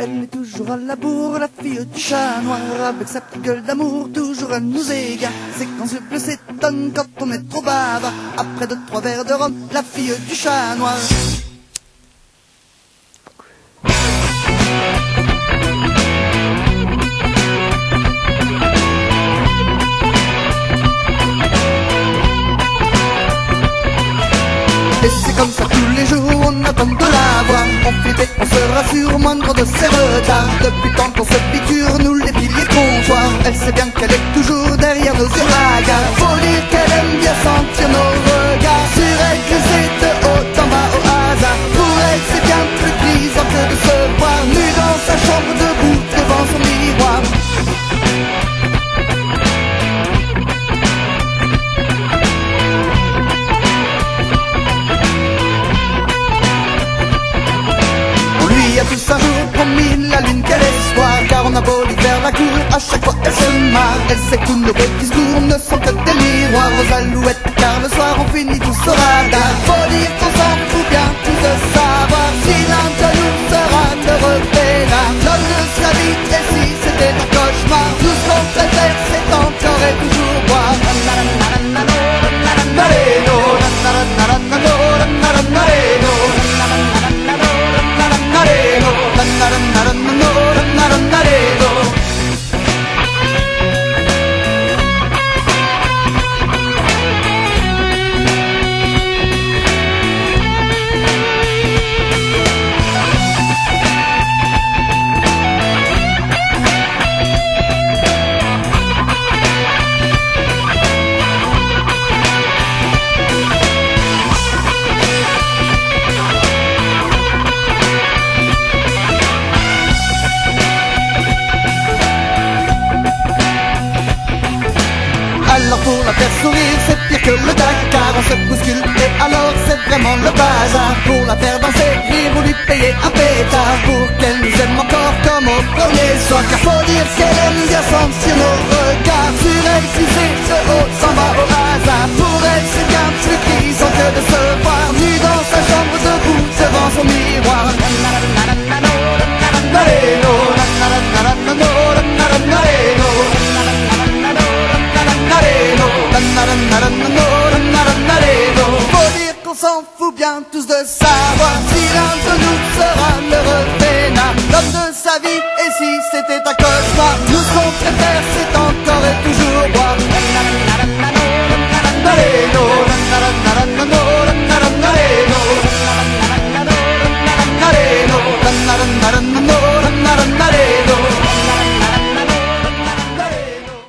Elle est toujours à la bourre, la fille du chat noir, avec sa petite gueule d'amour, toujours à nous égare. C'est quand je s'étonne quand on est trop bavard. Après deux, trois verres de rhum, la fille du chat noir. Et c'est comme ça tous les jours, on attend de la voir. Rassure, moindre de ses retards. Depuis tant qu'on se piqûre, nous les piliers comptoirs. Elle sait bien qu'elle est toujours derrière nos yeux. Faut Lui a tous un jour promis la lune qu'elle espoir Car on a beau lui faire la cour, à chaque fois elle se marre. Elle sait que nos discours ne sont que des miroirs. Aux alouettes Car le soir on finit tous au et alors c'est vraiment le bazar Pour la faire danser, ou lui payer un pétard Pour qu'elle nous aime encore comme au premier soir. Car faut dire qu'elle aime bien sentir nos regards Sur elle glisser de haut s'en va au hasard. Pour elle c'est bien plus grisant que de s'en fout bien tous de savoir Si l'un de nous sera l'heureux peinard L'homme de sa vie. Et si c'était un cauchemar Nous